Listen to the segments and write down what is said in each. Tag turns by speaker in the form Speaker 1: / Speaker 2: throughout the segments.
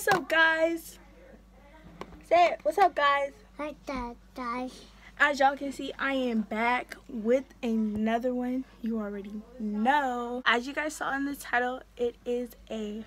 Speaker 1: what's up, guys? Say it. What's up, guys?
Speaker 2: Like that, guys.
Speaker 1: As y'all can see, I am back with another one. You already know. As you guys saw in the title, it is a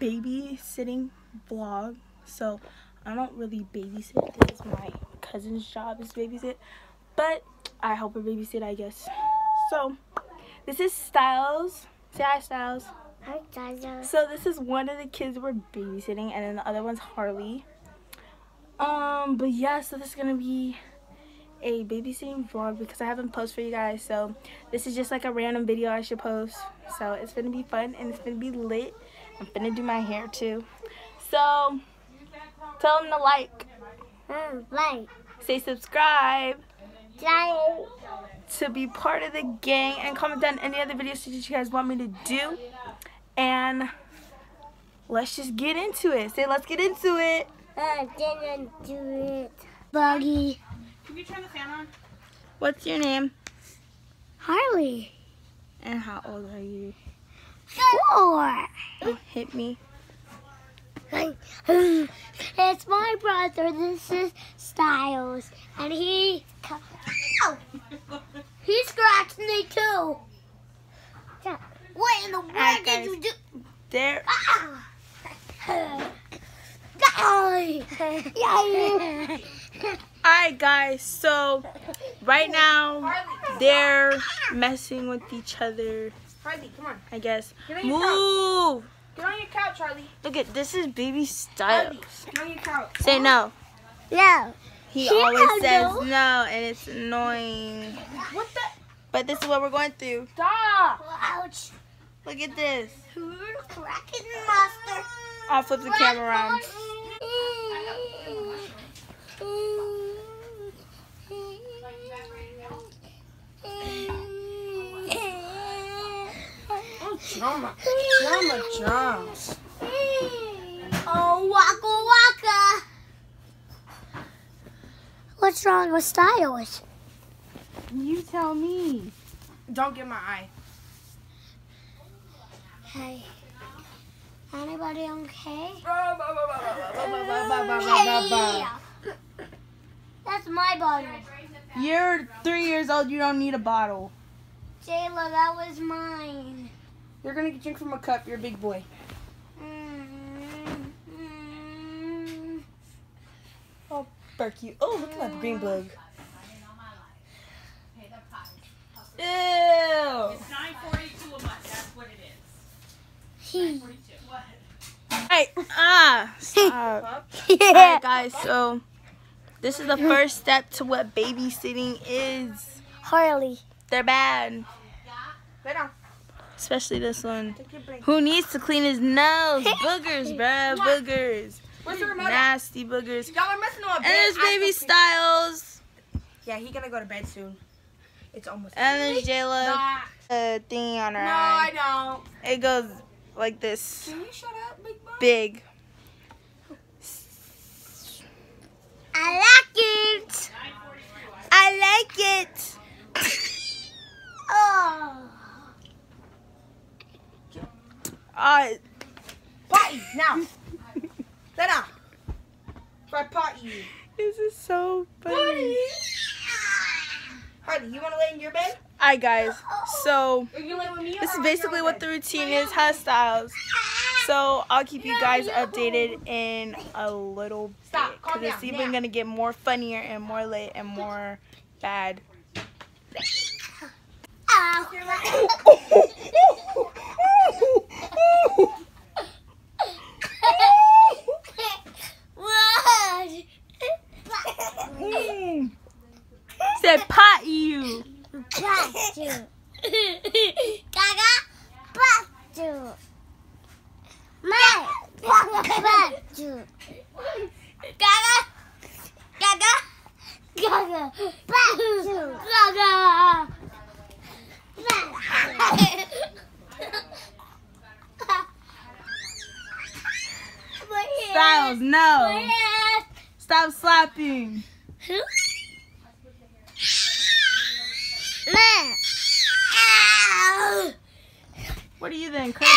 Speaker 1: babysitting vlog. So I don't really babysit. This is my cousin's job is babysit. But I help her babysit, I guess. So this is Styles. Say hi, Styles.
Speaker 2: Hi, guys.
Speaker 1: So this is one of the kids we're babysitting, and then the other one's Harley. Um, but yeah, so this is gonna be a babysitting vlog because I haven't posted for you guys. So this is just like a random video I should post. So it's gonna be fun and it's gonna be lit. I'm gonna do my hair too. So tell them to like,
Speaker 2: Mm, like,
Speaker 1: say subscribe
Speaker 2: like.
Speaker 1: to be part of the gang, and comment down any other videos that you guys want me to do. And let's just get into it. Say let's get into it.
Speaker 2: I didn't do it. Buggy.
Speaker 3: Can you turn the fan on?
Speaker 1: What's your name?
Speaker 2: Harley.
Speaker 1: And how old are you?
Speaker 2: Four.
Speaker 1: Don't hit me.
Speaker 2: it's my brother. This is Styles, and he Ow! Oh. he scratched me too. Yeah. What in the world
Speaker 1: Alright,
Speaker 2: did you do?
Speaker 1: There.
Speaker 2: Ah! Die! Yay!
Speaker 1: Alright, guys. So right now they're messing with each other.
Speaker 3: Harley, come on.
Speaker 1: I guess.
Speaker 3: Get on your
Speaker 1: Move.
Speaker 3: Get on your couch, Harley.
Speaker 1: Look at this is baby
Speaker 3: Harley,
Speaker 1: style.
Speaker 3: get on your couch.
Speaker 1: Say no.
Speaker 2: No.
Speaker 1: He
Speaker 2: She
Speaker 1: always says
Speaker 2: know.
Speaker 1: no, and it's annoying.
Speaker 3: What the?
Speaker 1: But this is what we're going through.
Speaker 3: Stop.
Speaker 2: Ouch.
Speaker 1: Look at this.
Speaker 2: Cracking monster.
Speaker 1: I'll flip the camera around.
Speaker 3: Oh, drama. Drama, drama.
Speaker 2: Oh, waka waka. What's wrong with Styles?
Speaker 1: You tell me.
Speaker 3: Don't get my eye.
Speaker 2: Hey. Anybody okay?
Speaker 3: Hey.
Speaker 2: That's my bottle.
Speaker 1: You're three years old. You don't need a bottle.
Speaker 2: Jayla, that was mine.
Speaker 3: You're gonna get drink from a cup. You're a big boy.
Speaker 2: Mm, mm.
Speaker 3: Oh, Berkey. Oh, look at that green bug. Ew.
Speaker 4: Is.
Speaker 2: He.
Speaker 4: 42. What?
Speaker 1: Hey, ah, stop.
Speaker 2: Yeah.
Speaker 1: Alright, guys. So this is the first step to what babysitting is.
Speaker 2: Harley.
Speaker 1: They're bad, especially this one.
Speaker 3: Take your break.
Speaker 1: Who needs to clean his nose? Boogers, bruh, boogers.
Speaker 3: Where's the remote?
Speaker 1: Nasty boogers.
Speaker 3: Y'all are messing up.
Speaker 1: And there's baby Styles.
Speaker 3: Yeah, he gonna go to bed soon. It's almost.
Speaker 1: And there's Jayla.
Speaker 3: Nah.
Speaker 1: A thingy on her
Speaker 3: No,
Speaker 1: eye.
Speaker 3: I don't.
Speaker 1: It goes like this.
Speaker 3: Can you shut up, big boy?
Speaker 1: Big.
Speaker 2: I like it.
Speaker 1: I like it.
Speaker 2: Oh.
Speaker 1: Uh,
Speaker 3: Potty now. Lay down. For I pot
Speaker 1: this is so funny.
Speaker 3: Harley, you wanna lay in your bed?
Speaker 1: Alright, guys. So
Speaker 3: Or you lay with me?
Speaker 1: this is basically what the routine is. Hairstyles. So I'll keep you guys updated in a little bit. Because it's even gonna get more funnier and more late and more bad. Said pot you.
Speaker 2: Gaga, Batu. My, Batu. Gaga, Gaga, Gaga, Batu. Gaga.
Speaker 1: Styles, no. Stop slapping. What are you then? Incredible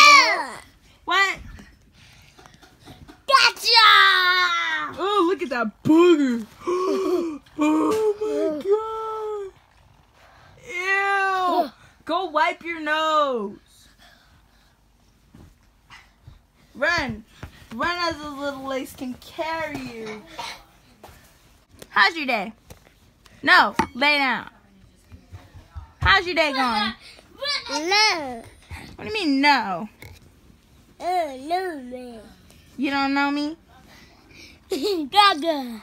Speaker 1: Oh, look
Speaker 3: at that booger. oh my god. Ew. Go wipe your nose. Run. Run as the little legs can carry you. How's your day? No, lay down. How's your day going?
Speaker 2: No.
Speaker 3: What do you mean no?
Speaker 2: Oh, no, man.
Speaker 3: You don't know me?
Speaker 2: Gaga.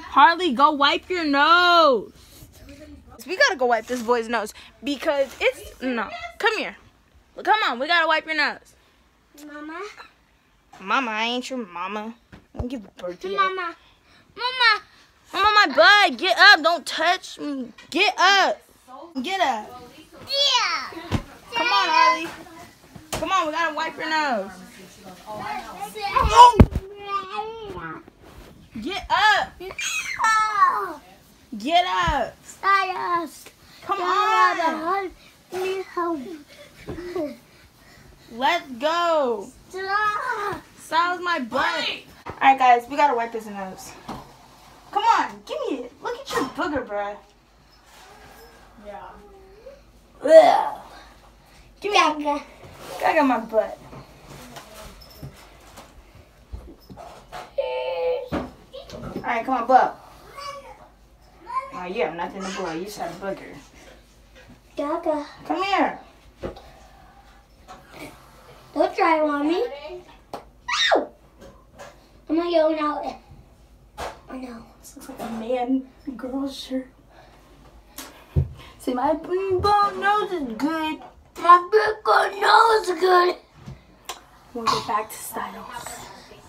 Speaker 3: Harley, go wipe your nose. We gotta go wipe this boy's nose because it's no. Come here. Come on, we gotta wipe your nose.
Speaker 2: Mama.
Speaker 3: Mama, I ain't your mama. I don't give birth to.
Speaker 2: Mama. Mama.
Speaker 3: I'm on my butt. Get up. Don't touch me. Get up. Get up.
Speaker 2: Yeah.
Speaker 3: Come on, Harley. Come on, we gotta wipe your nose. Get up.
Speaker 2: Oh,
Speaker 3: Get up.
Speaker 2: Stardust.
Speaker 3: Come on. Let's go.
Speaker 2: Stop.
Speaker 3: Styles my butt. Alright, guys, we gotta wipe his nose. Come on, give me it. Look at your booger, bruh. Yeah. Ugh. Give me
Speaker 2: Gaga.
Speaker 3: I got my butt. Alright, come on, Bub. Oh, you have nothing to blow. You just have a booger.
Speaker 2: Gaga.
Speaker 3: Come here.
Speaker 2: Don't try it on me. Ow! I'm not going out. I know.
Speaker 3: This looks like a man girl shirt. See, my bing bong nose is good.
Speaker 2: My big girl nose is good.
Speaker 1: We'll get back to styles.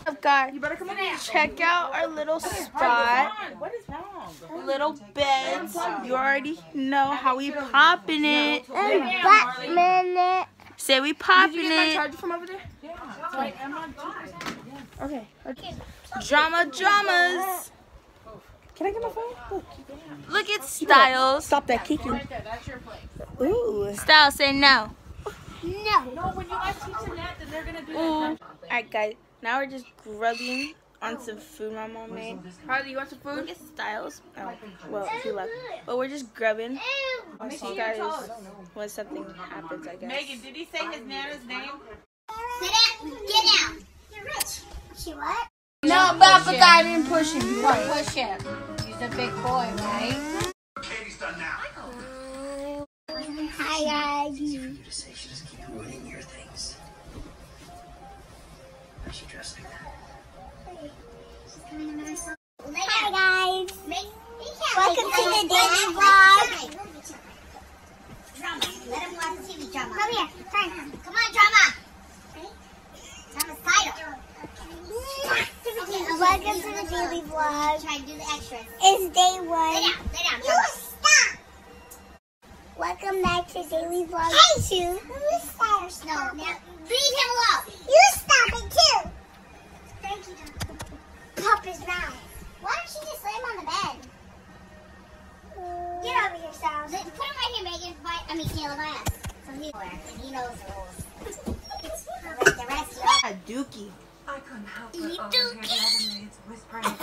Speaker 1: Up, guys.
Speaker 3: You better come in here.
Speaker 1: Check out our little spot.
Speaker 3: What is wrong?
Speaker 1: Little beds. You already know how we popping it.
Speaker 2: And Batman
Speaker 1: Say we popping
Speaker 3: Did you get my
Speaker 1: it.
Speaker 3: charger from over there? Yeah.
Speaker 1: Okay. Drama dramas.
Speaker 3: Can I get my phone? Look.
Speaker 1: Look at Styles.
Speaker 3: Stop that kicking. Ooh.
Speaker 1: Styles say no.
Speaker 2: No.
Speaker 4: No, when you guys teach them that, then they're gonna do
Speaker 1: Ooh. Alright guys, now we're just grubbing on some food my mom made.
Speaker 3: Harley, you want some
Speaker 1: Look
Speaker 3: food?
Speaker 1: at Styles. Oh, well, he left. But we're just grubbing. I'll see you guys when something happens, I guess.
Speaker 4: Megan, did he say his nana's name?
Speaker 2: Sit down. Get down. You're rich. She what?
Speaker 3: No, Papa I didn't push him.
Speaker 5: Push him. He's a big boy, right?
Speaker 6: Katie's done now.
Speaker 2: Hi, guys. Welcome daily vlog.
Speaker 7: Try to do the extras.
Speaker 2: It's day
Speaker 7: Lay
Speaker 2: one.
Speaker 7: down. Lay down.
Speaker 2: You stop. Welcome back to daily vlog
Speaker 7: Hey!
Speaker 2: two. You stop.
Speaker 7: No. Now, leave him alone.
Speaker 2: You stop it too.
Speaker 7: Thank you, Drama.
Speaker 2: Pop his mouth.
Speaker 7: Why don't you just lay him on the bed?
Speaker 2: Get over here, Styles.
Speaker 7: Put him right here, Megan. By, I mean, Caleb, by us. So he, and he knows the rules. the rest, you
Speaker 3: A dookie.
Speaker 8: I couldn't help but
Speaker 2: You oh,
Speaker 8: overhear the other maids whispering about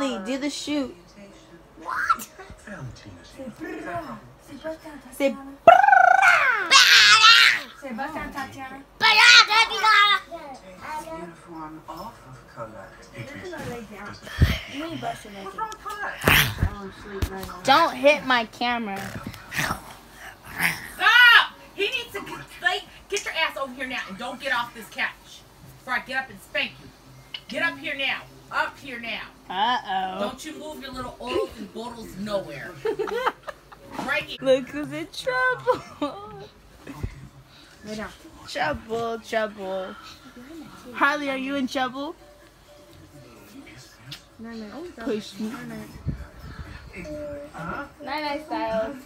Speaker 8: your
Speaker 3: Harley, do the shoot.
Speaker 6: Valentina's here.
Speaker 3: Say,
Speaker 8: uniform off of collect.
Speaker 3: don't hit my camera.
Speaker 4: Stop! He needs to get, like, get your ass over here now and don't get off this couch. Before I get up and spank you. Get up here now. Up here now.
Speaker 3: Uh oh!
Speaker 4: Don't you move your little oils and bottles nowhere. right here.
Speaker 1: Look who's in trouble. Trouble, trouble. Harley, are you in trouble? Push me. Night night styles.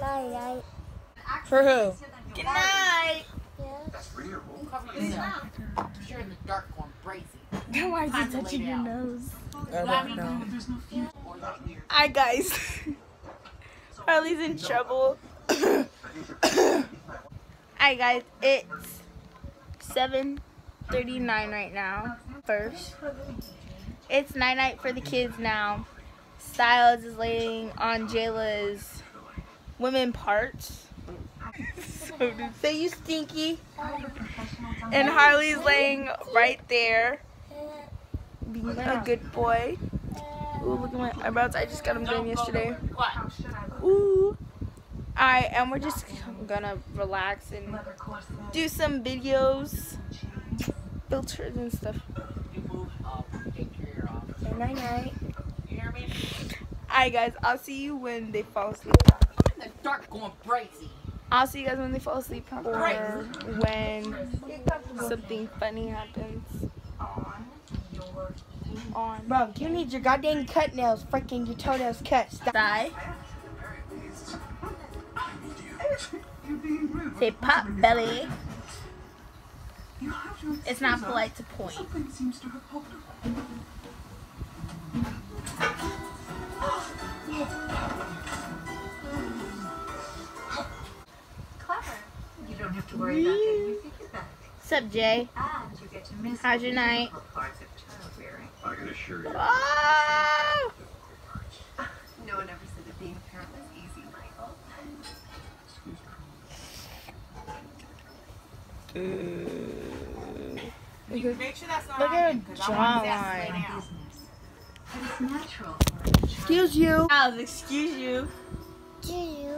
Speaker 2: Night, night.
Speaker 3: For who?
Speaker 1: Good night.
Speaker 6: That's real.
Speaker 4: Cover yourself. You're in the dark going crazy.
Speaker 1: Why is
Speaker 4: Time
Speaker 1: he touching your
Speaker 4: down.
Speaker 1: nose?
Speaker 4: Let me
Speaker 1: Hi guys. Harley's in trouble. Alright guys, it's 7.39 right now. First, it's night night for the kids now. Styles is laying on Jayla's women parts. so say you stinky. And Harley's laying right there, being a good boy. Ooh, look at my eyebrows. I just got them done yesterday.
Speaker 4: What?
Speaker 1: Ooh. Alright, and we're just gonna relax and do some videos, filters and stuff.
Speaker 4: You move up. Take your ear off.
Speaker 1: Night night.
Speaker 4: You hear me?
Speaker 1: Alright, guys, I'll see you when they fall asleep.
Speaker 4: In the dark going crazy.
Speaker 1: I'll see you guys when they fall asleep or when something funny happens. On.
Speaker 3: Bro, you need your goddamn cut nails, freaking your toenails cut. Stop.
Speaker 1: Die. Say pop belly. It's not polite to point.
Speaker 6: Something seems to have popped up.
Speaker 8: Clever. You don't have to worry about getting your figure back.
Speaker 1: Sup, Jay?
Speaker 8: Ah, and you get to miss
Speaker 1: How's your night?
Speaker 8: difficult parts of child rearing.
Speaker 6: I can assure you.
Speaker 1: Oh!
Speaker 8: No one ever said that being a parent was easy, Michael.
Speaker 4: Make sure that's not
Speaker 1: Look at
Speaker 4: you,
Speaker 1: her
Speaker 4: 'cause I want his ass
Speaker 1: jawline.
Speaker 4: laid out.
Speaker 8: Business. But it's natural for a child.
Speaker 3: Excuse you.
Speaker 1: Styles, excuse you.
Speaker 2: Do you?